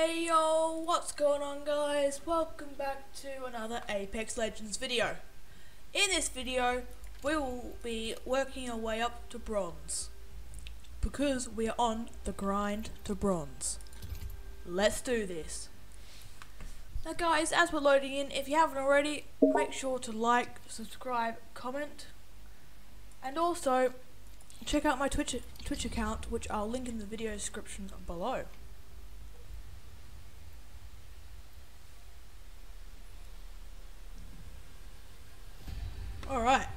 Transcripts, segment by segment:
Hey yo, what's going on guys? Welcome back to another Apex Legends video. In this video, we will be working our way up to bronze. Because we are on the grind to bronze. Let's do this. Now guys, as we're loading in, if you haven't already, make sure to like, subscribe, comment. And also, check out my Twitch, Twitch account, which I'll link in the video description below. Alright,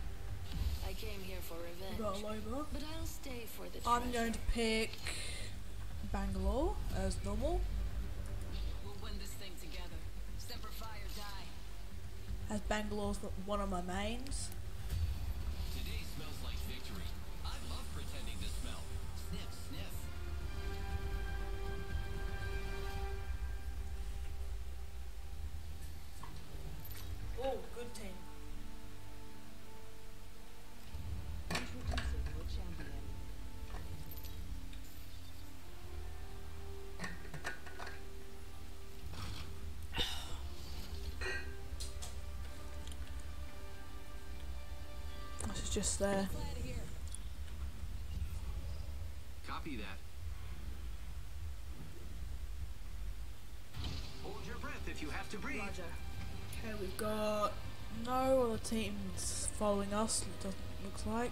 I came here for we got a revenge, but I'll stay for the I'm treasure. going to pick Bangalore as normal, We'll win this thing together. Semper Fi die. as Bangalore's one of my mains. Just there. Copy that. Hold your breath if you have to breathe. Roger. Okay, we've got no other teams following us, it looks like.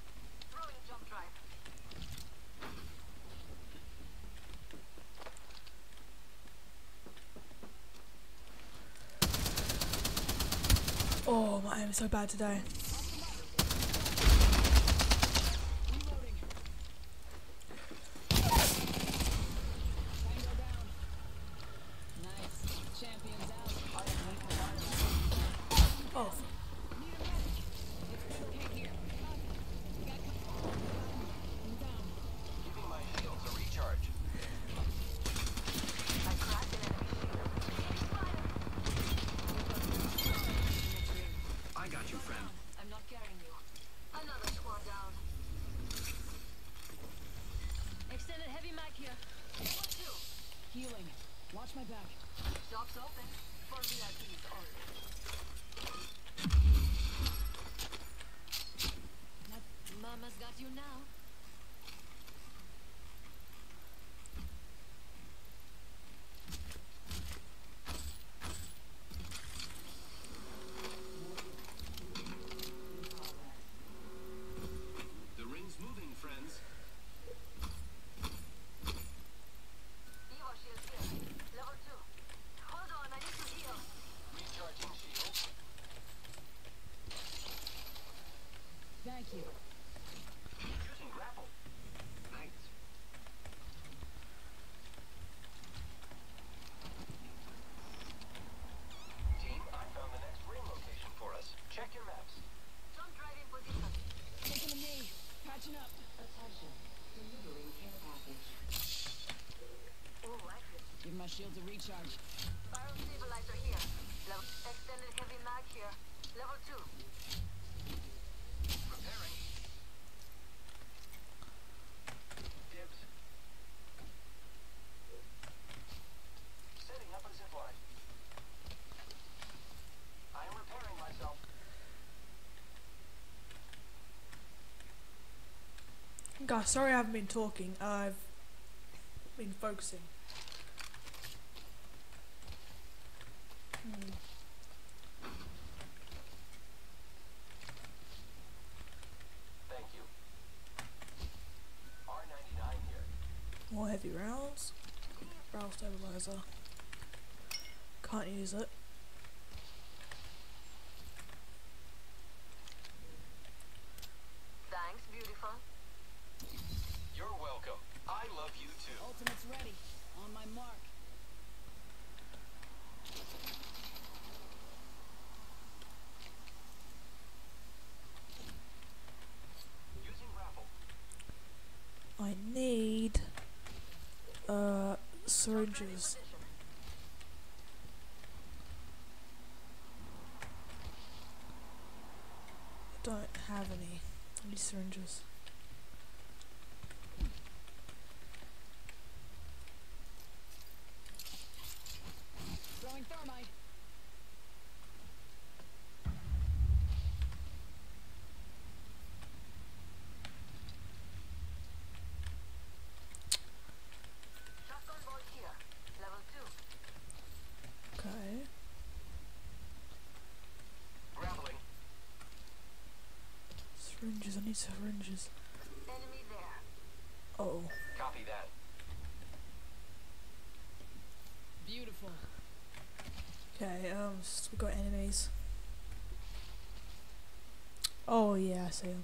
oh, my is so bad today. Reloading. Tango down. Nice. Champions out. Oh, Need a medic. Let's relocate here. We got I'm down. Giving my shields a recharge. I cracked an enemy shield. I got you, friend. I'm not carrying you. Another squad down. Extended heavy mag here. What two? Healing. Watch my back. Shops open. For VIPs only. Mama's got you now. The ring's moving, friends. Evo shield here. Level two. Hold on, I need to heal. Recharging shields. Thank you. Using grapple. Nice. Team, I found the next ring location for us. Check your maps. Jump drive in position. Taking a knee. Patching up. Oh, accurate. Give my shields a recharge. Barrel stabilizer here. Level extended heavy mag here. Level two. Preparing. Dibs. Setting up a zip line. I am repairing myself. guys, sorry I haven't been talking. I've been focusing. Hmm. Thank you. R99 here. More heavy rounds. Barrel stabilizer. Can't use it. syringes. I don't have any. I need syringes. need syringes. Enemy there. Uh oh. Copy that. Beautiful. Okay, um, so we got enemies. Oh yeah, I see them.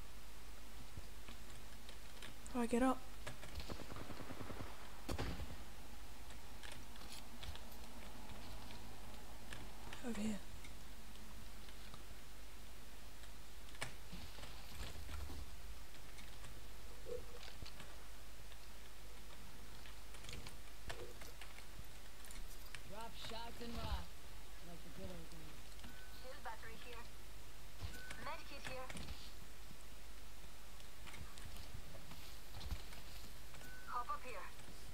Oh, I get up? Over here.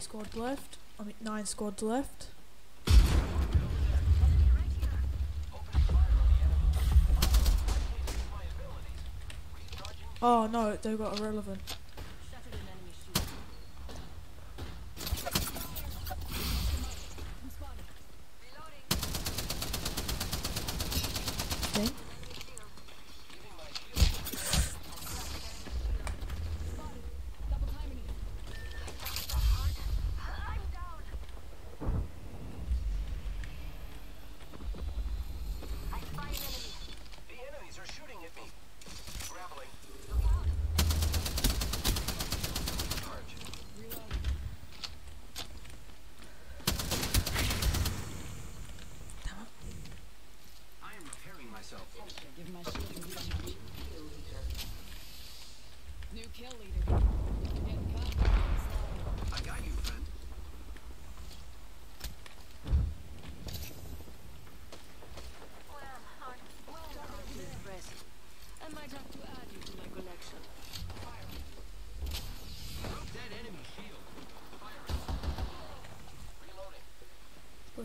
eight squads left. I mean, nine squads left. Oh no, they got irrelevant.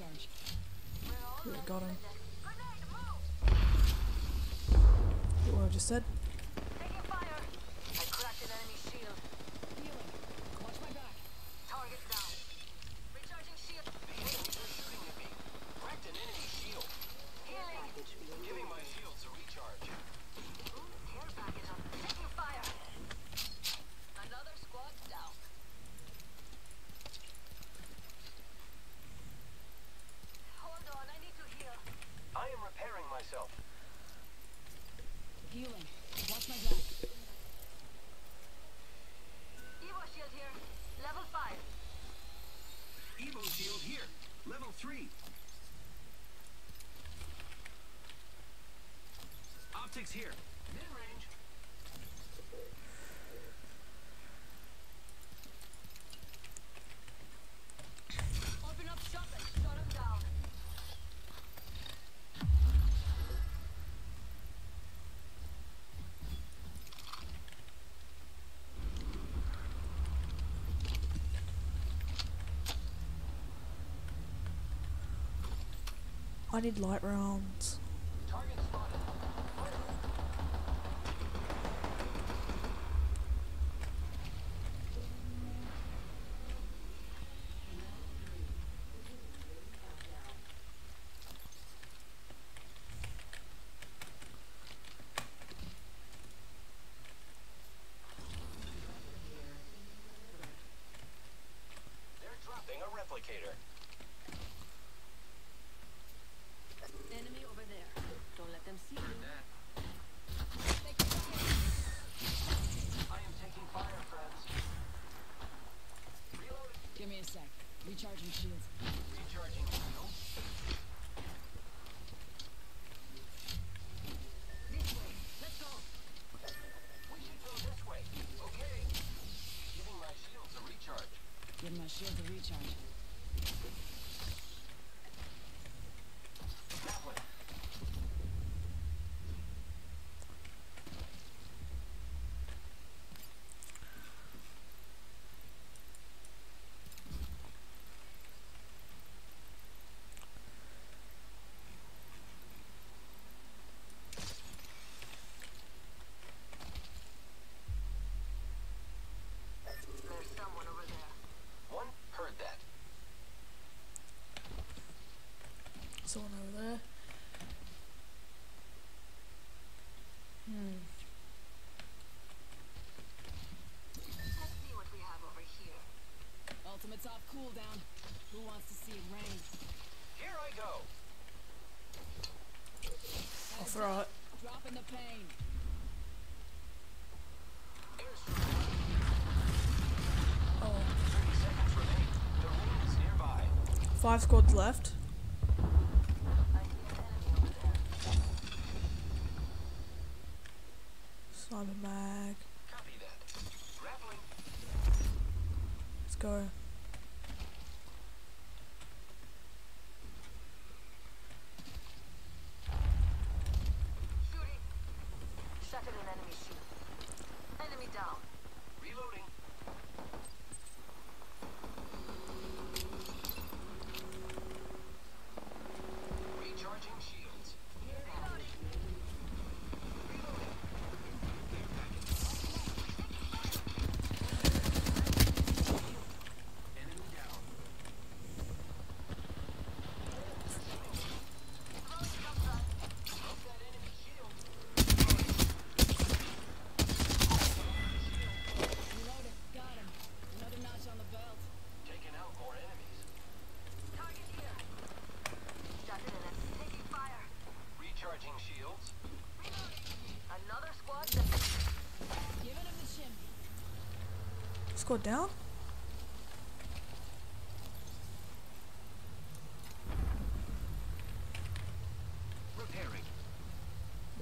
charge. I got him. What I just said? Level 3. Optics here. Mid-range. I need light rounds. Targets Recharging shields. Recharging minutes off cooldown. Who wants to see it rain? Here I go. I'll throw it. Dropping the pain. Oh. Five squads left. Sniper mag. Let's go. Enemy down. Reloading. go down? Repairing.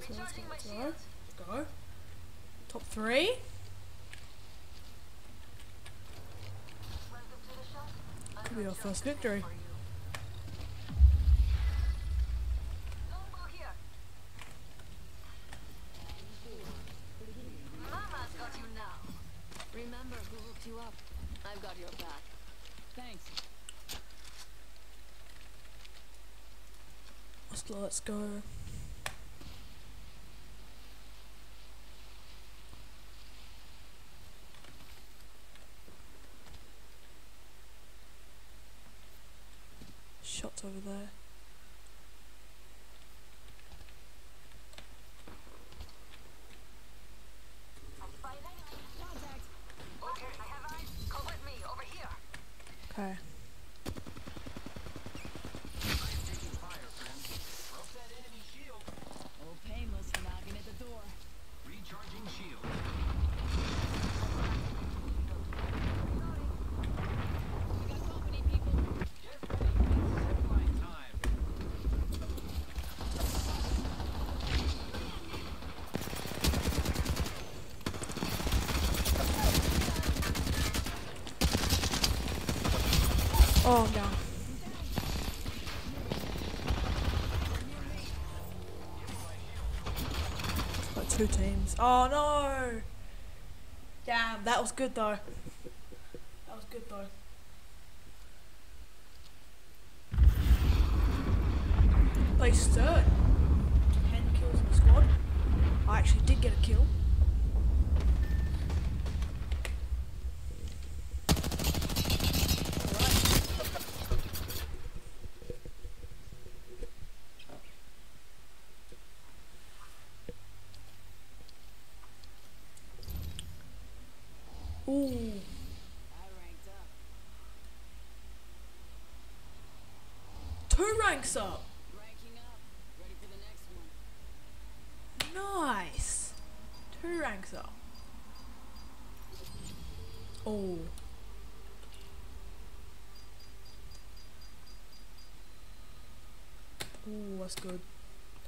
So let's go, let's go. Go. Top three. Could be our first victory. Your back. Thanks. Let's, let's go. Shots over there. I spy an enemy. Contact. Okay, I have eyes. Come with me over here. Okay. Taking fire, friends. Broke that enemy shield. Oh, painless knocking at the door. Recharging shield. We got company, people. Get ready. It's zipline time. Oh, down. Got two teams. Oh no! Damn, that was good though. That was good though. Placed third. Ten kills in the squad. I actually did get a kill. Two ranks up. Ranking up. Ready for the next one. Nice. Two ranks up. Oh. Oh, that's good.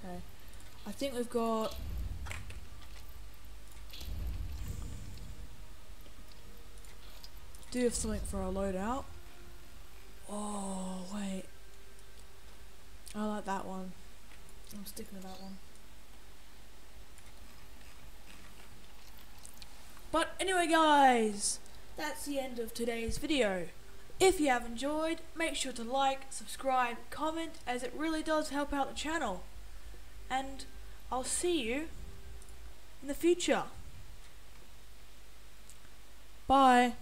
Okay. I think we've got. Do you have something for our loadout? Oh, wait. I like that one. I'm sticking with that one. But anyway guys, that's the end of today's video. If you have enjoyed, make sure to like, subscribe, comment as it really does help out the channel. And I'll see you in the future. Bye.